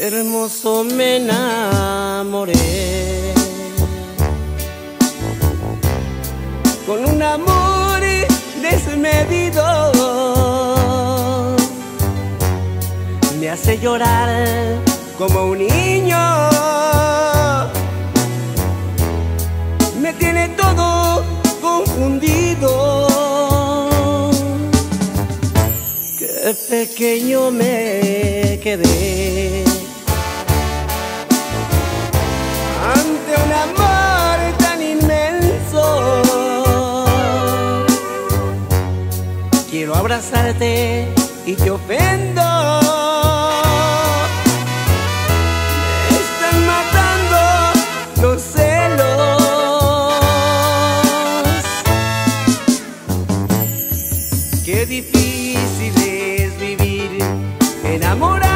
hermoso me enamoré. Con un amor desmedido me hace llorar como un niño. Me tiene todo confundido. Qué pequeño me quedé. Quiero abrazarte y te ofendo. Me están matando los celos. Qué difícil es vivir enamorado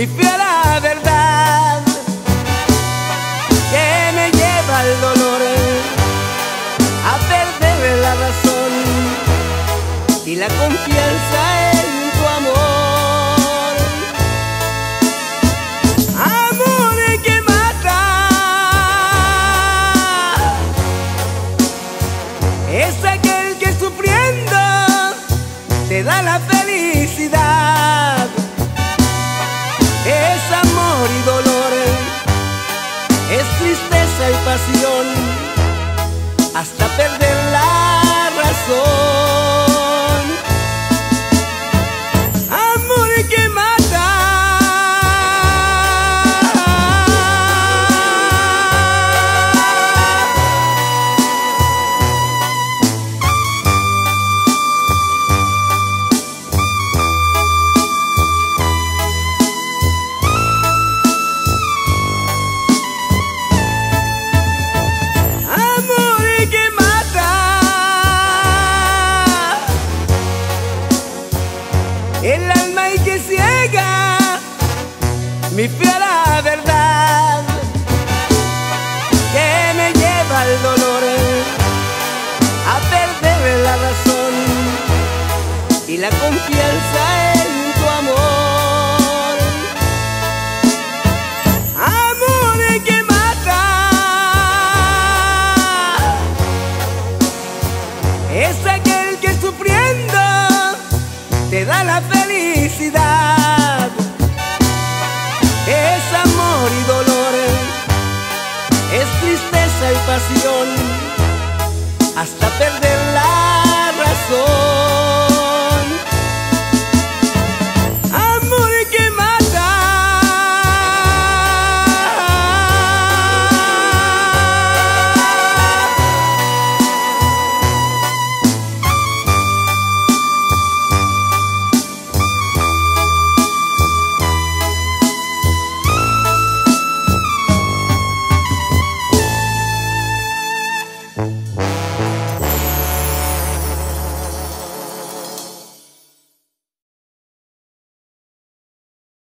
mi fe a la verdad que me lleva al dolor a perder la razón y la confianza en tu amor. Amor que mata es aquel que sufriendo te da la Amor y dolor es tristeza y pasión. Hasta perder que ciega mi fiera verdad que me lleva al dolor a perder la razón y la confianza felicidad es amor y dolor, es tristeza y pasión, hasta perder.